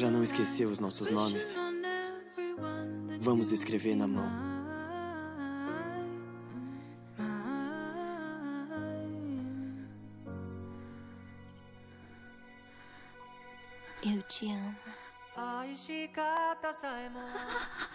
Já não esqueceu os nossos nomes? Vamos escrever na mão. Eu te amo.